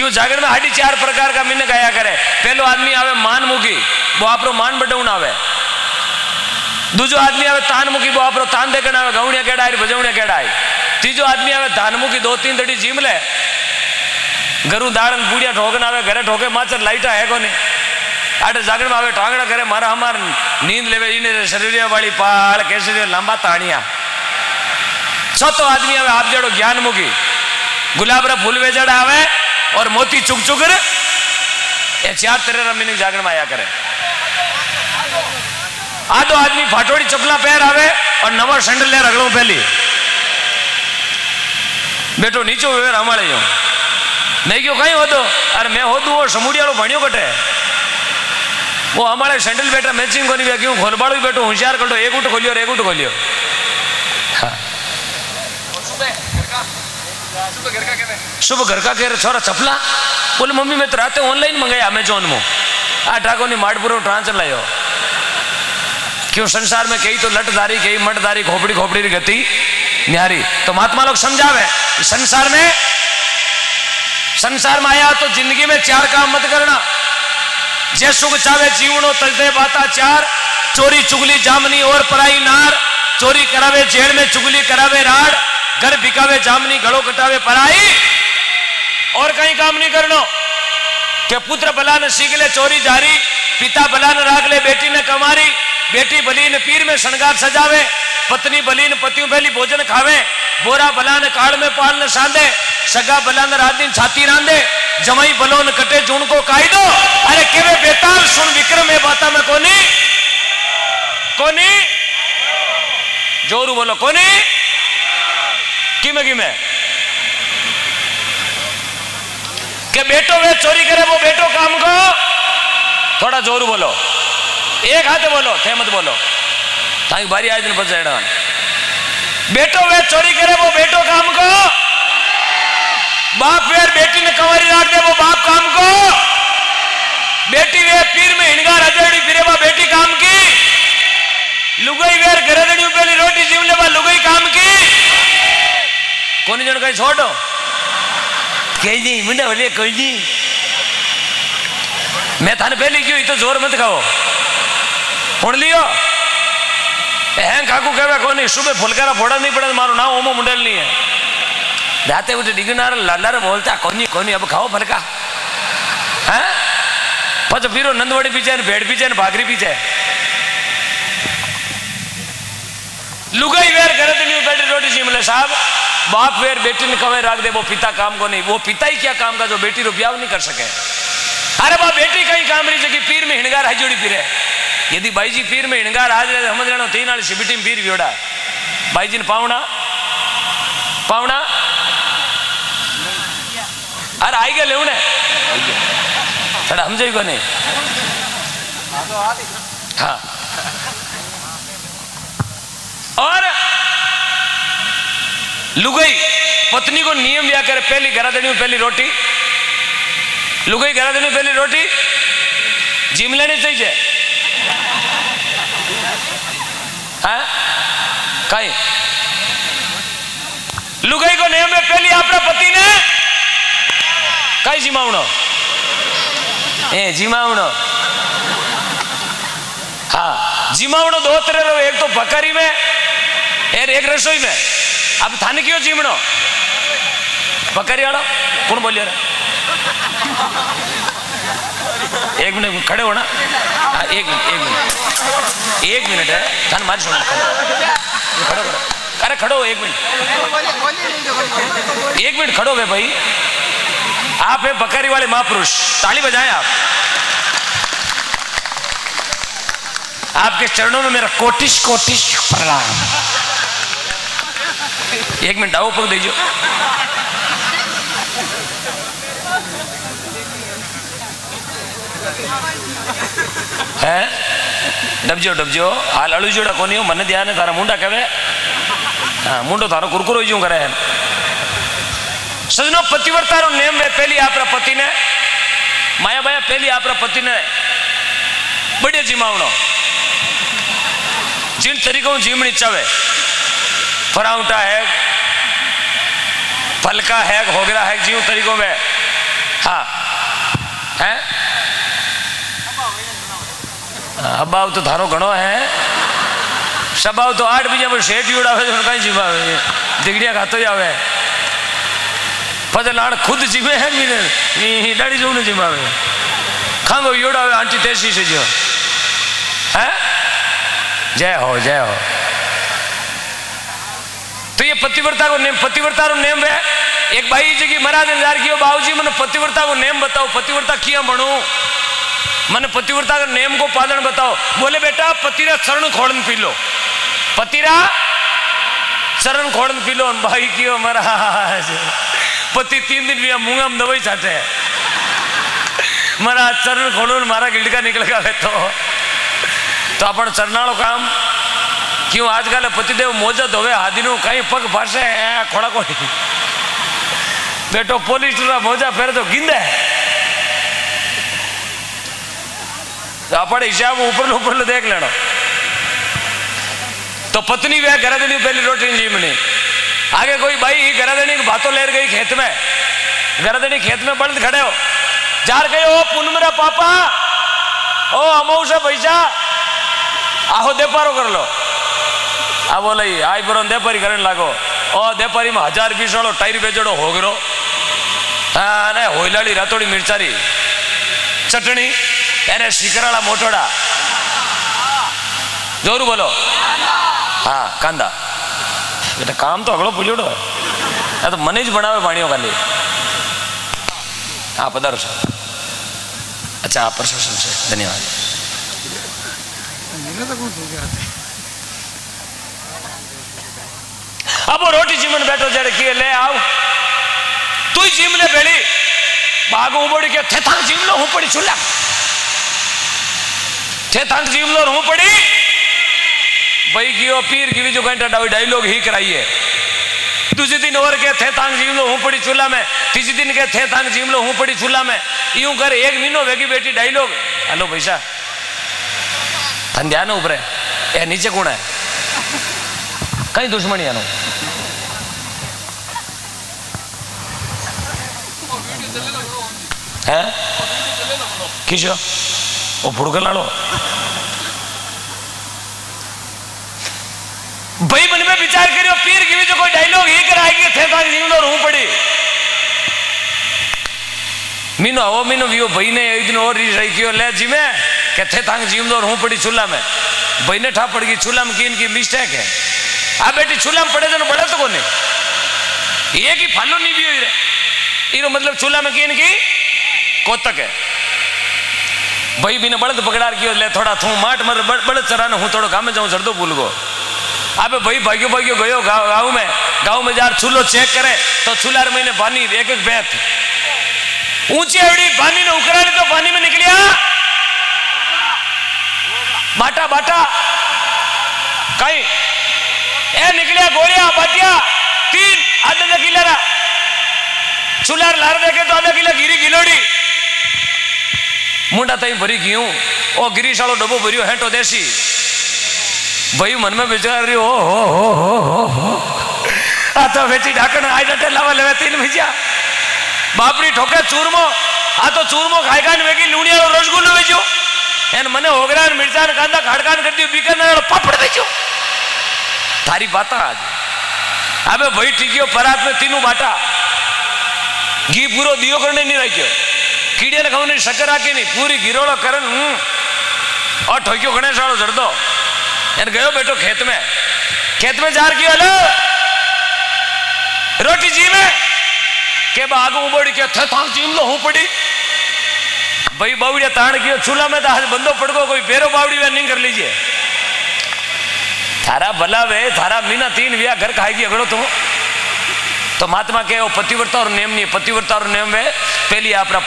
क्यों जागरण में हाडी चार प्रकार का मिन्न गाया करे। पहलो आदमी आवे मान मुखी वो आपरो मान बडौण आवे। दूजो आदमी आवे तान मुखी वो आपरो तान देखण आवे, गौणिया केडाय भजवणिया केडाय तीजो आदमी आवे धान मुखी दो तीन दड़ी जीम ले। गरु दाड़न बूढ़िया ठोकन आवे, घरे ठोके माचर लाइटा है कोनी। आटे जागरण में आवे टांगड़ा करे, मारा हमार नींद लेवे, इने शरीर वाली पाल, कैसे लंबा ताणिया। छतो आदमी आवे, आप जड़ो ज्ञान मुखी गुलाब रा फूल वेजड़ा आवे और मोती चुक चुकर ये चार तरह मीनिंग जागरण आया करे। आधो आदमी फाटोड़ी चपला पैर आवे और नवा सैंडल ले रगड़ो पहली। बेटो, नीचो वे हमारे जो मैं क्यों, कहीं हो दो अरे मैं हो दू वो समूडिया भणियो कटे। वो हमारे सैंडल बेटा मैचिंग को नहीं क्यों खोलबाड़ो बेटो, होशियार कर दो एक उठ खोलियो एक उठ खोलियो। हाँ। शुभ घर का कह रहे, छोरा चपला। बोले, मम्मी, मैं तो रात ऑनलाइन मंगाया अमेजोन में आ ठाको नहीं माड़पुर ट्रांसफ़र लायो। क्यों संसार में कई तो लटदारी कई मटदारी, खोपड़ी खोपड़ी की गति। न्यारी तो महात्मा लोग समझावे, संसार में संसार में आया तो ज़िंदगी में चार काम मत करना। जे सुख चावे जीवनो तजदे बाता चार। चोरी चुगली जामनी और पराई नार। चोरी करावे जेल में चुगली करावे राड़। घर बिकावे, जामनी गड़ो कटावे पराई और कहीं काम नहीं करनो। के पुत्र भला ने सीख ले, चोरी जारी, पिता भला ने राख ले, बेटी ने कमारी, बेटी भली ने पीर में श्रृंगार सजावे, पत्नी भली ने पतियों पहली भोजन खावे, बोरा भला ने काड़ में पाल ने साधे, सगा भला ने रात दिन छाती रांदे जमाई बलो ने कटे, जून को कायदो। अरे केवे बेताल, सुन विक्रम है बाता में कोनी? कोनी? जोरू बोलो, कोनी? किमे किमे? के बेटो वे चोरी करे, वो बेटो काम को? थोड़ा ज़ोर बोलो। एक हाथ बोलो, थे मत बोलो। ताकि बारी आज बेटो वे चोरी करे, वो बेटो काम को? बाप वेर बेटी ने कंवारी राख दे, वो बाप काम को? बेटी वे पीर में हिणगा रजड़ी फिरे, वो बेटी काम की? लुगाई वेर गरदड़ी पहली रोटी जीव ले लुगाई काम की कहीं कही नहीं मुंडा बोले कोई नहीं मैं थाने पहले क्यों तो ज़ोर मत खाओ सुन लियो हैं काकू कहवे कोनी सुबह फुलकारा फोड़ा नहीं पड़ा मारो ना ओमो मुंडल नहीं है राते उठे डिगनार लालार बोलता कोनी कोनी अब खाओ फलका हैं पच फिरो नंदवाड़ी पीछे भेड़ पीछे भागरी पीछे लुगाई वेर घर नहीं बैठी रोटी सिमले साहब बाप वेर बेटी ने कवे रख दे, वो पिता काम को नहीं, वो पिता ही क्या काम का जो बेटी रो ब्याह नहीं कर सके? अरे बा बेटी कहीं काम रही जगह पीर में हिणगार है जोड़ी फिरे यदि भाई जी पीर में हिणगार आज रहे समझ लेना, तीन आल शिबिटी में पीर व्योड़ा। भाई जी ने पावना पावना अरे आई गए लेवने। थोड़ा हम जाइए नहीं? हाँ। और लुगई, पत्नी को नियम दिया करे, पहली घरा देनी पहली रोटी। लुगई घरा देनी पहली रोटी? जिम लेनी चाहिए हाँ? कहीं? लुगई को नियम में पहली अपना पति ने? कई जिमावणो ए हाँ जिमावणो दो तरह एक तो बकरी में, एक रसोई में। अब थाने क्यों जीमणो बकरी वाला कौन बोलिए रे एक मिनट खड़े हाँ एक मिनट एक मिनट एक मिनट है थान मारी सुनो खड़ो खड़ो अरे खड़ो एक मिनट एक मिनट खड़ो वे भाई आप है बकरी वाले महापुरुष ताली बजाएँ आप आपके चरणों में मेरा कोटिश कोटिश प्रणाम एक मिनट आओ पक दीजिए है? डबजो डबजो आ लड़ू जोड़ा को मन दिया ने मुंडा कहे हाँ? मुंडो थारो कुरकुरो जो करे सजनो पतिवर्ता नेम है पहली आप पति ने माया भाया पहली आप पति ने बढ़िया जिमावनो जिन तरीकों जीमनी चावे। फराउटा है। फलका है होगरा है जीव तरीकों में। हाँ। है? अबाव तो थारो घणो है। सबाव तो आठ बीजा पर शेठ जुड़ा हुआ उनका ही जीवा दिगड़िया खाते ही आवे। फ़सल तो आड़ खुद जीवे हैं भी डाड़ी जो उन्हें जीवा खांगो योड़ा आंटी तेज़ी से जो है? जय हो जय हो। पतिव्रता को नेम पतिव्रता रो नेम है एक भाई जी की महाराज ने जार कियो बाबूजी मैंने पतिव्रता को नेम बताओ पतिव्रता किया बनू मैंने पतिव्रता का नेम को पालन बताओ बोले बेटा पतिरा चरण खोड़न पी लो पतिरा चरण खोड़न पी लो भाई कियो महाराज पति तीन दिन भी मुंगा में दवाई चाटे મારા ચરણ ખોડું મારા ગીડકા નીકળ ગાવે તો તો આપણ ચરનાળો क्यों? आजकल पतिदेव मौजत होवे हादिनू कहीं पग फंसे खोड़ा को बेटो पोलिस मोजा फेरे तो गिंदे। तो अपने हिसाब ऊपर ऊपर देख लेना तो पत्नी वह करा देनी पहली रोटी जी मनी आगे कोई भाई करा देनी बातों लेर गई खेत में। करा देनी खेत में बल्द खड़े हो जार गए हो पुनमरा पापा! ओ अमौसा पैसा! आहो दे पारो कर लो। આ બોલે આઈ બરો દેપારી કરીને લાગો. ઓ દેપારીમાં હજાર પીસ વાળો ટાયર બેજડો હોગરો. હા અને હોયલાળી રાતોડી મિરચારી. ચટણી, એને શિકરાળા મોટોડા જોરું બોલો. હા, કાંદા. એટલે કામ તો અઘળો ભૂલ્યો આ તો મને જ ભણાવે પાણીઓ ખાલી હા, પધારો છે. અચ્છા, આ પ્રશાસન છે. ધન્યવાદ. अब रोटी जिमन बैठो जड़े किए ले आओ। तू जिम बेड़ी बाग उबड़ी के थेथांग जिम लो हूँ पड़ी चूल्हा। थेथांग जिम लो हूँ पड़ी भाई गियो, पीर गिवी जो घंटा डाई डायलॉग ही कराइए दूसरे दिन और के थे तांग जीव लो हूँ पड़ी चूल्हा में। तीसरे दिन के थे तांग जीव लो हूँ पड़ी चूल्हा में। यूँ कर, एक महीनों वेगी बेटी डायलॉग। हेलो भैसा। धन ध्यान ऊपर है नीचे कौन है? कहीं दुश्मनी है किशो? वो फुड़क भाई, मन में विचार करियो पीर की भी जो कोई डायलॉग ही कराएगी थे तारी पड़ी। मीनो आवो मीनो वियो भाई ने एक दिन और रिसाई कियो ले जी मैं कहते थे तांग जीवन और हूँ पड़ी चूल्हा में। भाई ने ठा पड़ गई, चूल्हा में की इनकी मिस्टेक है। आ बेटी, चूल्हा में पड़े जन बड़े तो कोने? ये की फालो नहीं भी हुई रहे। इरो मतलब चूल्हा में किन की? कोतक है। भाई भी ने बड़द पकड़ा कियो, ले थोड़ा थू माट मर बड़द चराने हूँ, थोड़ा गाँव में जाऊँ, जरदो भूल गो अबे भाई भाग्यो भाग्यो गयो गाँव गाँव में। गाँव में जार चूल्हो चेक करे तो चूल्हा महीने पानी, एक एक बैत। ऊँची अवड़ी पानी ने उकराड़ी तो पानी में निकलिया। बाटा बाटा। कई? ए, निकलिया गोलिया बाटिया। तीन, आधा किलो चुलार लार देखे तो आधा किला गिरी गिलोड़ी। मुंडा तई भरी गयू ओ गिरीश वालों डबो भरियो, हेटो देसी। भाई मन में विचार रही हो हो हो हो हो हो आ तो वेची ढाकण आई डटे लावा लेवे तीन भैया बापरी ठोके चूरमो, आ तो चूरमो खाई खान वेगी लूणिया रसगुल्लो वेचो एन मने होगरा मिर्चा ने कांदा खाड़कान कर दियो बीकानेर पापड़ वेचो थारी बाता आज। अबे भाई ठीक हो परात में तीनों बाटा। घी पूरो दियो करने नहीं रख्यो कीड़े ने खाने शक्कर राखी नहीं पूरी गिरोड़ो करन हूं और ठोक्यो गणेश वालो जड़दो એને ગયો બેટો ખેત में खेत में जार गयो हेलो रोटी जी में के बाग उबड़ी के थे थांग जीम लो हूं पड़ी भाई बावड़िया ताण गयो चूल्हा में तो आज बंदो पड़ गो कोई बेरो बावड़ी वे नहीं कर लीजिए थारा भला वे थारा मीना तीन विया घर खाएगी अगड़ो तुम तो महात्मा के वो पतिव्रता और नेम नहीं पतिव्रता और नेम वे पहली अपना